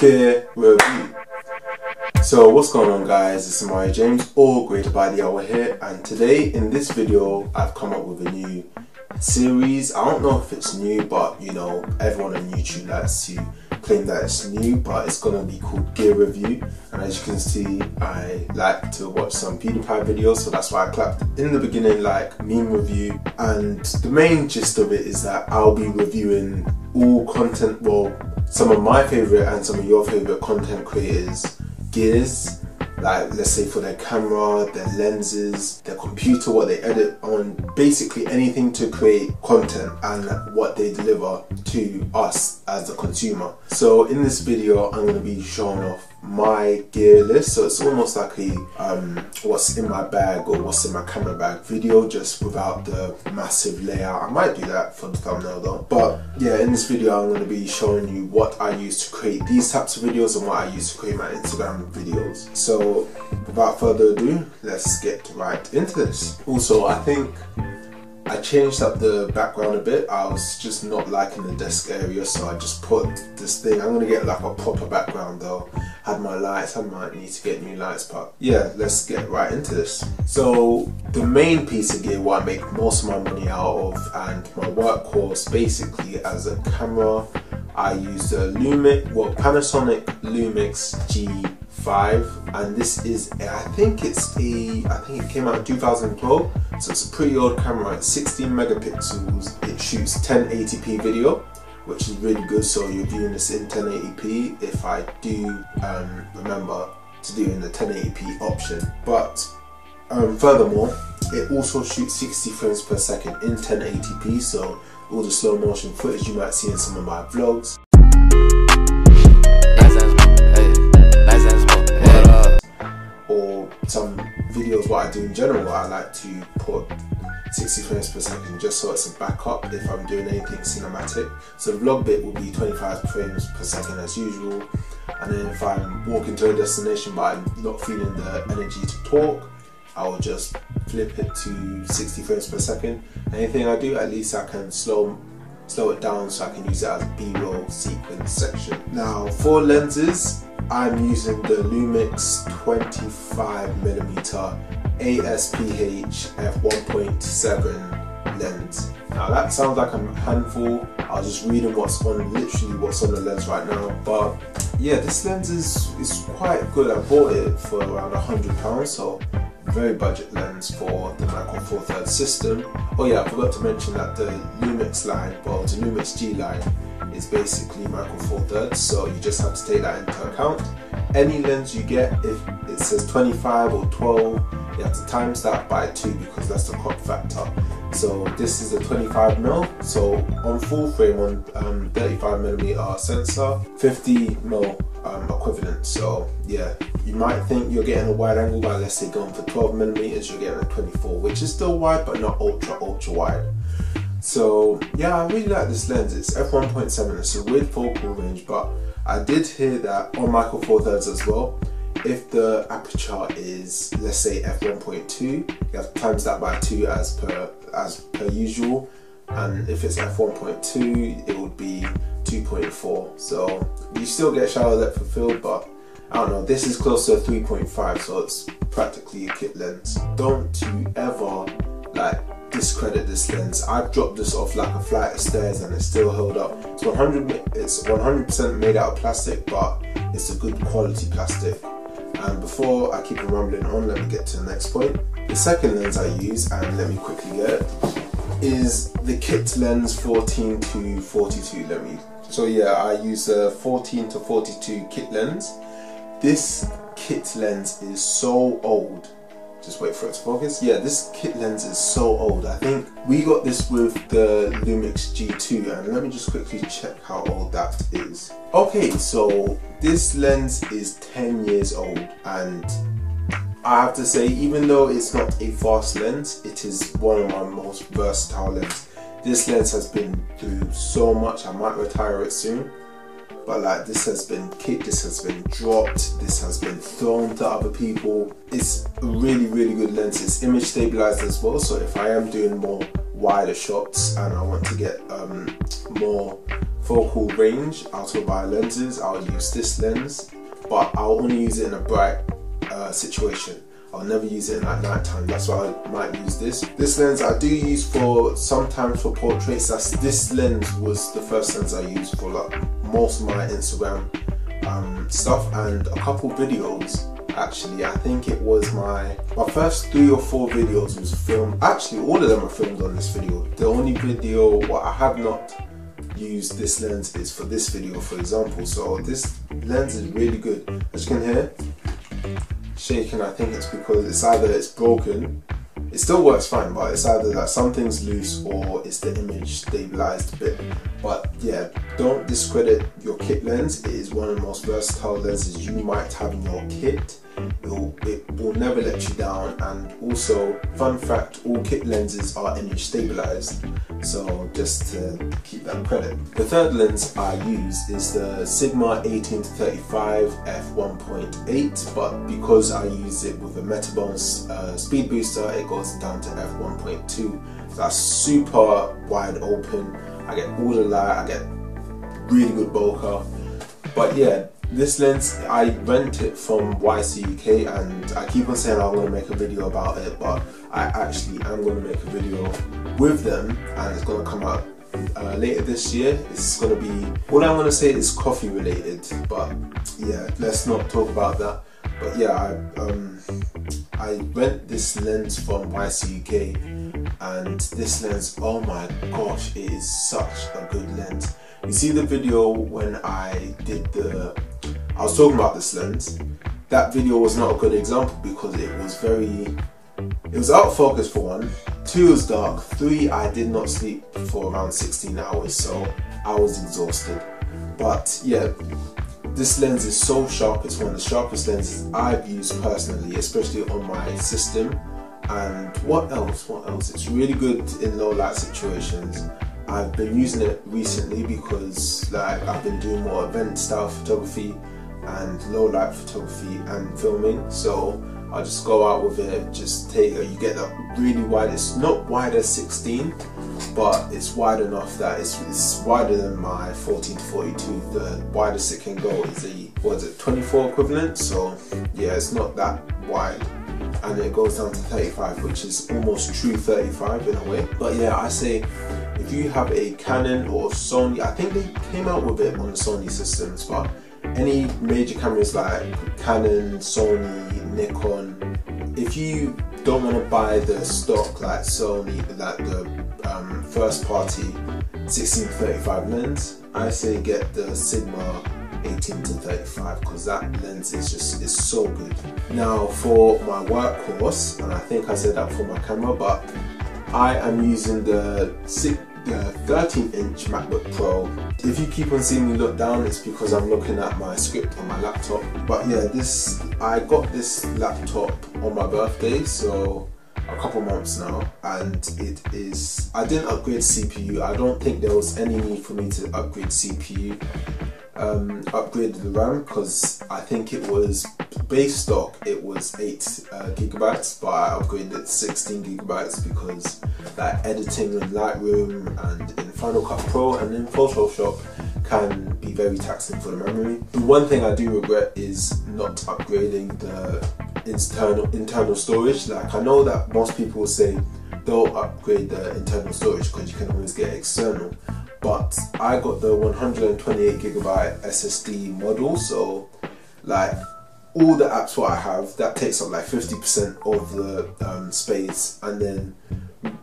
gear review. So what's going on guys, it's Amari James or Greater by the Hour here and today in this video I've come up with a new series. I don't know if it's new but you know everyone on YouTube likes to claim that it's new but it's gonna be called Gear Review and as you can see I like to watch some PewDiePie videos so that's why I clapped in the beginning like meme review and the main gist of it is that I'll be reviewing all content well some of my favorite and some of your favorite content creators gears like let's say for their camera, their lenses, their computer, what they edit on, basically anything to create content and what they deliver to us as the consumer. So in this video I'm going to be showing off my gear list so it's almost like a um, what's in my bag or what's in my camera bag video just without the massive layout I might do that for the thumbnail though but yeah in this video I'm going to be showing you what I use to create these types of videos and what I use to create my Instagram videos so without further ado let's get right into this also I think I changed up the background a bit. I was just not liking the desk area, so I just put this thing. I'm gonna get like a proper background though. Had my lights, I might need to get new lights, but yeah, let's get right into this. So the main piece of gear what I make most of my money out of and my workhorse basically as a camera, I use the Lumix, well Panasonic Lumix G 5 and this is I think it's a I think it came out in 2012 so it's a pretty old camera it's 16 megapixels it shoots 1080p video which is really good so you're viewing this in 1080p if I do um, remember to do in the 1080p option. But um, furthermore it also shoots 60 frames per second in 1080p so all the slow motion footage you might see in some of my vlogs. Or some videos what I do in general I like to put 60 frames per second just so it's a backup if I'm doing anything cinematic. So vlog bit will be 25 frames per second as usual. And then if I'm walking to a destination but I'm not feeling the energy to talk I will just flip it to 60 frames per second. Anything I do at least I can slow slow it down so I can use it as a b-roll sequence section. Now for lenses I'm using the Lumix 25mm ASPH f1.7 lens. Now that sounds like a handful. I was just reading what's on, literally what's on the lens right now. But yeah, this lens is, is quite good. I bought it for around a hundred pounds, so very budget lens for the Micro Four Thirds system. Oh yeah, I forgot to mention that the Lumix line, well the Lumix G line is basically Micro Four Thirds, so you just have to take that into account. Any lens you get, if it says 25 or 12, you have to times that by 2 because that's the crop factor. So this is a 25 mil. So on full frame on um, 35 millimeter sensor, 50 mil um, equivalent. So yeah, you might think you're getting a wide angle by let's say going for 12 millimeters, you're getting a 24, which is still wide but not ultra ultra wide. So yeah, I really like this lens. It's f1.7. It's a weird focal range, but I did hear that on Micro Four Thirds as well. If the aperture is let's say f1.2, you have times that by two as per as per usual. And if it's f1.2, it would be 2.4. So you still get shallow depth of field, but I don't know, this is close to 3.5, so it's practically a kit lens. Don't you ever like discredit this lens. I've dropped this off like a flight of stairs and it's still held up. It's 100 it's 100% made out of plastic, but it's a good quality plastic. And before I keep rambling on, let me get to the next point. The second lens I use, and let me quickly get it, is the kit lens 14 to 42. Let me. So yeah, I use a 14 to 42 kit lens. This kit lens is so old just wait for it to focus. Yeah, this kit lens is so old. I think we got this with the Lumix G2 and let me just quickly check how old that is. Okay, so this lens is 10 years old and I have to say even though it's not a fast lens, it is one of my most versatile lenses. This lens has been through so much, I might retire it soon but like this has been kicked, this has been dropped, this has been thrown to other people. It's a really, really good lens. It's image stabilized as well, so if I am doing more wider shots and I want to get um, more focal range out of my lenses, I'll use this lens, but I'll only use it in a bright uh, situation. I'll never use it at night time. That's why I might use this. This lens I do use for sometimes for portraits. That's this lens was the first lens I used for like most of my Instagram um, stuff and a couple videos actually. I think it was my my first three or four videos was filmed. Actually, all of them are filmed on this video. The only video what I have not used this lens is for this video, for example. So this lens is really good. As you can hear, shaking. I think it's because it's either it's broken it still works fine, but it's either that something's loose or it's the image stabilized a bit. But yeah, don't discredit your kit lens. It is one of the most versatile lenses you might have in your kit. It will, it will never let you down. And also, fun fact, all kit lenses are image stabilized. So just to keep that credit. The third lens I use is the Sigma 18 to 35 f1.8, but because I use it with a Metabones uh, speed booster, it goes down to f1.2. So that's super wide open. I get all the light, I get really good bokeh. But yeah, this lens, I rent it from YCUK and I keep on saying I'm going to make a video about it, but I actually am going to make a video with them and it's going to come out uh, later this year. It's going to be, all I'm going to say is coffee related, but yeah, let's not talk about that. But yeah, I, um, I rent this lens from YCUK and this lens, oh my gosh, it is such a good lens. You see the video when I did the I was talking about this lens. That video was not a good example because it was very, it was out of focus for one. Two, was dark. Three, I did not sleep for around 16 hours, so I was exhausted. But yeah, this lens is so sharp. It's one of the sharpest lenses I've used personally, especially on my system. And what else? What else? It's really good in low light situations. I've been using it recently because like I've been doing more event style photography and low light photography and filming. So I just go out with it, just take it. You get a really wide. It's not wide as 16, but it's wide enough that it's, it's wider than my 14 to 42. The widest it can go is a what is it 24 equivalent. So yeah, it's not that wide. And it goes down to 35, which is almost true 35 in a way. But yeah, I say if you have a Canon or Sony, I think they came out with it on the Sony systems, but any major cameras like Canon, Sony, Nikon, if you don't want to buy the stock like Sony, like the um, first party 1635 lens, I say get the Sigma 18 to 35 because that lens is just is so good. Now for my workhorse, and I think I said that for my camera, but I am using the the 13 inch MacBook Pro. If you keep on seeing me look down, it's because I'm looking at my script on my laptop. But yeah, this I got this laptop on my birthday, so a couple months now and it is I didn't upgrade CPU I don't think there was any need for me to upgrade CPU um, upgraded the RAM because I think it was base stock it was 8 uh, gigabytes but I upgraded it to 16 gigabytes because like editing in Lightroom and in Final Cut Pro and in Photoshop can be very taxing for the memory. The one thing I do regret is not upgrading the internal internal storage. Like I know that most people say don't upgrade the internal storage because you can always get external but I got the 128 gigabyte SSD model, so like all the apps what I have that takes up like 50% of the um, space, and then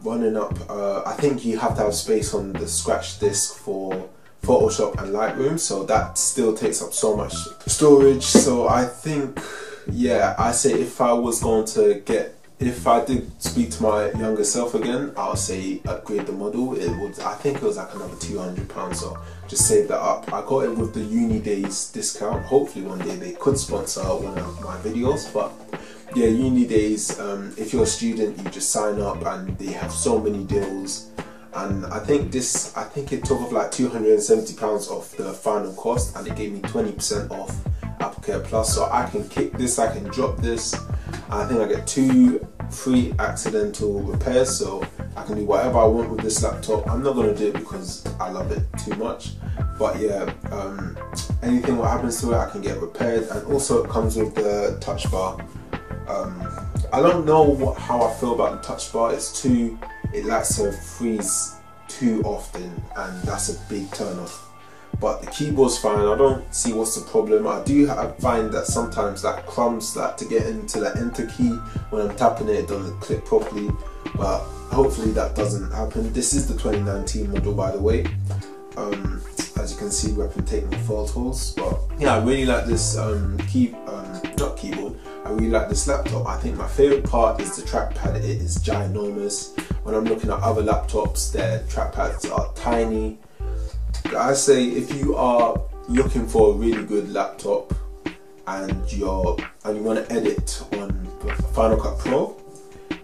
running up. Uh, I think you have to have space on the scratch disk for Photoshop and Lightroom, so that still takes up so much storage. So I think, yeah, I say if I was going to get if I did speak to my younger self again, I'll say upgrade the model. It would, I think it was like another two hundred pounds. So just save that up. I got it with the UNiDAYS discount. Hopefully one day they could sponsor one of my videos. But yeah, UNiDAYS. Um, if you're a student, you just sign up and they have so many deals. And I think this, I think it took off like two hundred and seventy pounds off the final cost, and it gave me twenty percent off Plus. So I can kick this, I can drop this. I think I get two free accidental repairs, so I can do whatever I want with this laptop. I'm not gonna do it because I love it too much, but but yeah, um, anything what happens to it, I can get repaired, and also it comes with the touch bar. Um, I don't know what, how I feel about the touch bar. It's too, it likes to freeze too often, and that's a big turn off. But the keyboard's fine. I don't see what's the problem. I do find that sometimes that crumbs that to get into the enter key when I'm tapping it, it doesn't click properly. But hopefully that doesn't happen. This is the 2019 model, by the way. Um, as you can see, we've been taking photos. But yeah, I really like this um, key, um, not keyboard. I really like this laptop. I think my favorite part is the trackpad. It is ginormous. When I'm looking at other laptops, their trackpads are tiny. I say if you are looking for a really good laptop and you're and you want to edit on Final Cut Pro,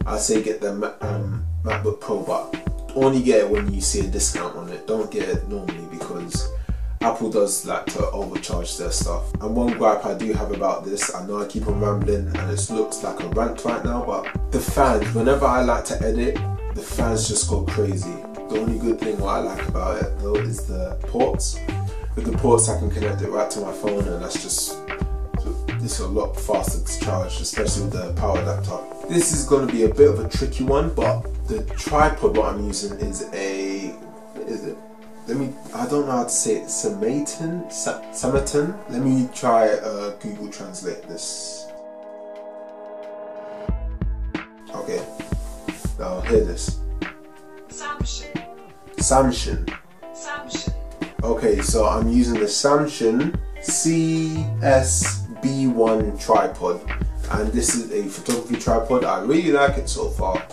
I say get the um, MacBook Pro, but only get it when you see a discount on it. Don't get it normally because Apple does like to overcharge their stuff. And one gripe I do have about this, I know I keep on rambling and it looks like a rant right now, but the fans, whenever I like to edit, the fans just go crazy. The only good thing what I like about it though is the ports. With the ports I can connect it right to my phone and that's just it's a lot faster to charge, especially with the power adapter. This is going to be a bit of a tricky one, but the tripod what I'm using is a, is it let me I don't know how to say it Samaritan Samaritan let me try uh, Google translate this. Okay. Now hear this. Samsung Samsung Samsung okay so I'm using the Samsung CSB1 tripod. And this is a photography tripod. I really like it so far.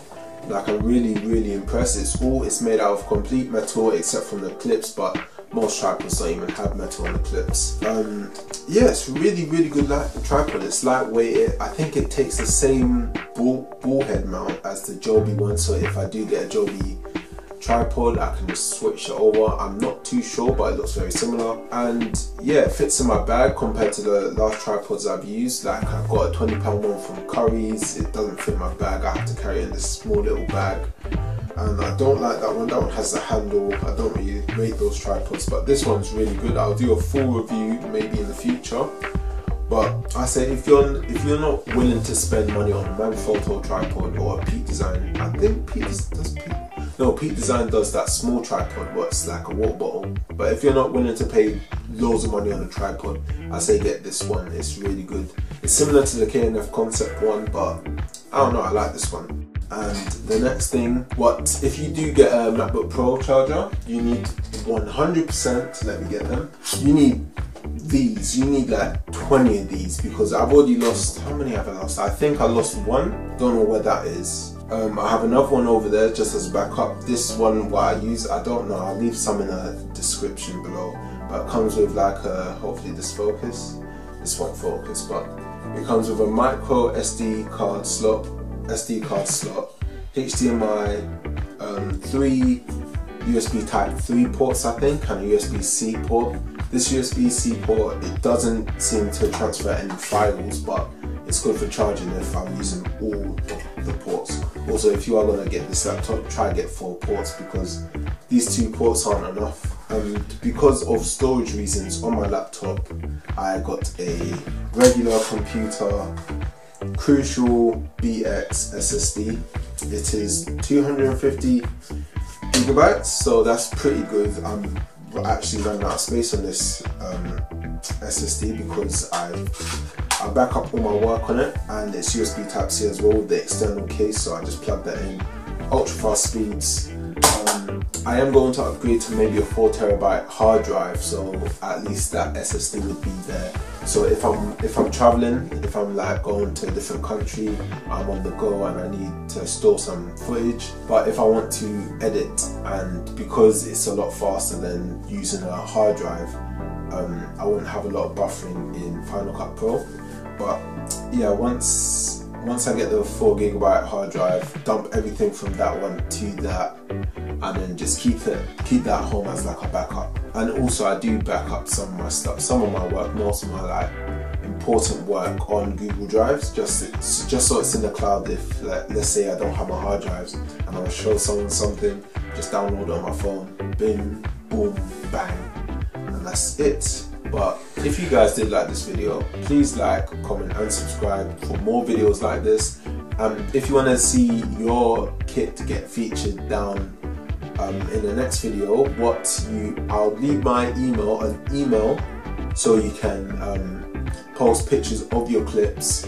Like I'm really really impressed. It's all it's made out of complete metal except from the clips but most tripods don't even have metal on the clips. Um yeah it's really really good light tripod. It's lightweight. I think it takes the same ball, ball head mount as the Joby one so if I do get a Joby tripod I can just switch it over. I'm not too sure but it looks very similar. And yeah it fits in my bag compared to the last tripods I've used. Like I've got a 20 pound one from Currys. It doesn't fit my bag. I have to carry it in this small little bag. And I don't like that one. That one has the handle. I don't really rate those tripods but this one's really good. I'll do a full review maybe in the future. But I say if you're if you're not willing to spend money on a Manfrotto tripod or a Peak Design, I think Peak does Peak no, Peak Design does that small tripod where it's like a water bottle. But if you're not willing to pay loads of money on a tripod, I say get this one. It's really good. It's similar to the K&F Concept one, but I don't know, I like this one. And the next thing, what if you do get a MacBook Pro charger, you need 100%, let me get them, you need these, you need like 20 of these because I've already lost, how many have I lost? I think I lost one, don't know where that is. Um, I have another one over there just as backup. This one what I use, I don't know, I'll leave some in the description below. But it comes with like a, hopefully this focus. This won't focus, but it comes with a micro SD card slot, SD card slot, HDMI, um, three USB type 3 ports I think and a USB-C port. This USB-C port, it doesn't seem to transfer any files but it's good for charging if I'm using all the ports. Also, if you are going to get this laptop, try get four ports because these two ports aren't enough. And because of storage reasons on my laptop, I got a regular computer Crucial BX SSD. It is 250 gigabytes, so that's pretty good. I'm actually running out of space on this um, SSD because I I back up all my work on it and it's USB Type C as well with the external case so I just plug that in. Ultra fast speeds. Um, I am going to upgrade to maybe a 4 terabyte hard drive so at least that SSD would be there. So if I'm if I'm traveling, if I'm like going to a different country, I'm on the go and I need to store some footage. But if I want to edit and because it's a lot faster than using a hard drive, um, I won't have a lot of buffering in Final Cut Pro. But yeah, once once I get the four gigabyte hard drive, dump everything from that one to that, and then just keep it keep that home as like a backup. And also I do back up some of my stuff, some of my work, most of my like important work on Google Drives, just just so it's in the cloud. If like, let's say I don't have my hard drives and I want to show someone something, just download it on my phone. Bim, boom, bang and that's it. But if you guys did like this video, please like, comment and subscribe for more videos like this. Um, if you want to see your kit get featured down um, in the next video, what you I'll leave my email an email so you can um, post pictures of your clips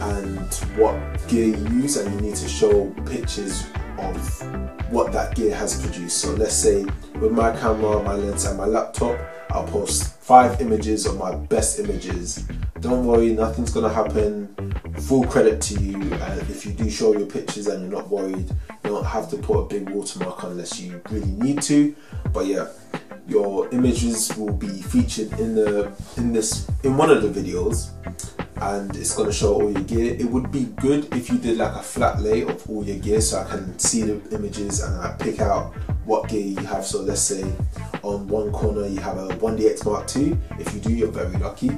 and what gear you use and you need to show pictures of what that gear has produced. So let's say with my camera, my lens and my laptop, I'll post five images of my best images. Don't worry, nothing's gonna happen. Full credit to you. And if you do show your pictures and you're not worried, you don't have to put a big watermark unless you really need to. But yeah, your images will be featured in the in this in one of the videos and it's going to show all your gear. It would be good if you did like a flat lay of all your gear so I can see the images and I pick out what gear you have. So let's say on one corner you have a 1DX Mark II. If you do, you're very lucky.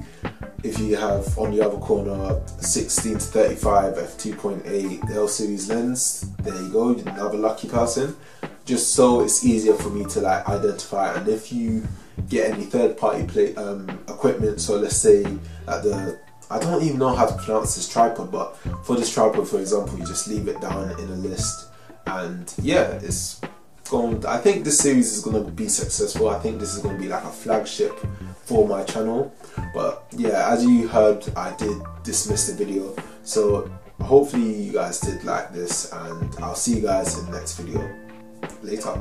If you have on the other corner 16 to 35 f2.8 L series lens, there you go, you're another lucky person. Just so it's easier for me to like identify. And if you get any third party um, equipment, so let's say that the I don't even know how to pronounce this tripod, but for this tripod, for example, you just leave it down in a list, and yeah, it's going. I think this series is going to be successful. I think this is going to be like a flagship for my channel. But yeah, as you heard, I did dismiss the video, so hopefully you guys did like this, and I'll see you guys in the next video. Later.